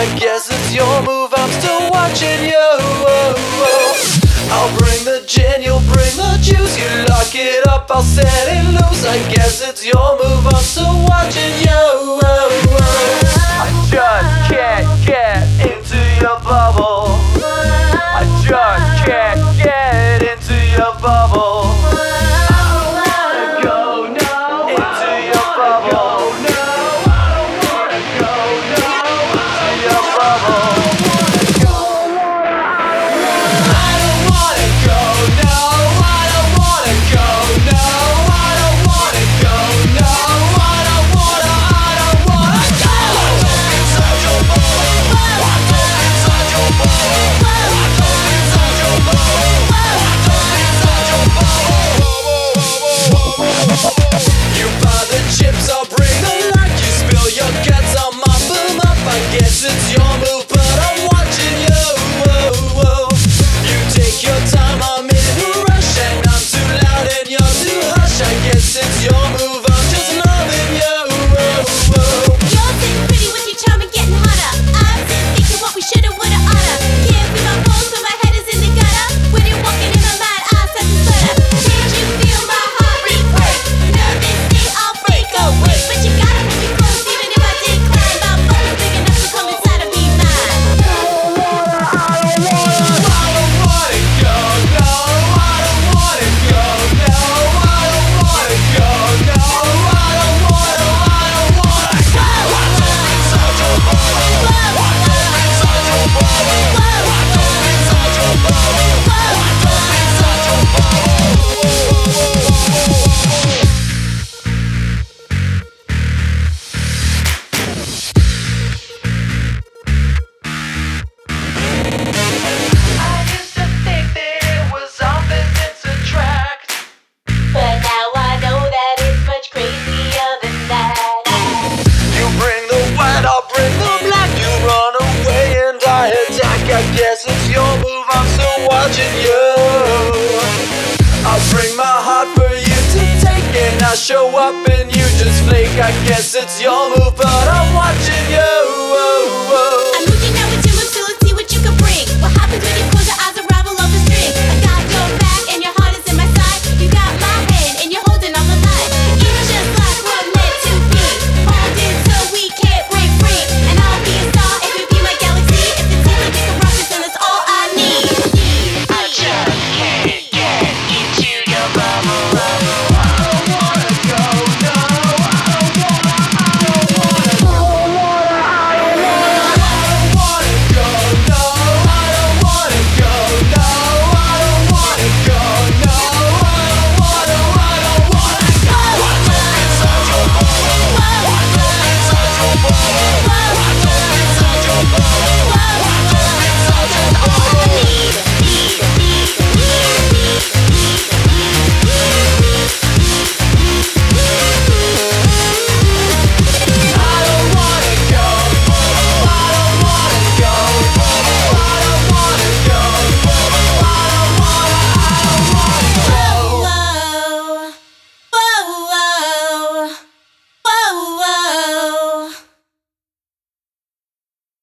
I guess it's your move, I'm still watching you. I'll bring the gin, you'll bring the juice You lock it up, I'll set it loose. I guess it's your move, I'm still watching you. trouble. watching you. I'll bring my heart for you to take And I show up and you just flake. I guess it's your move but I'm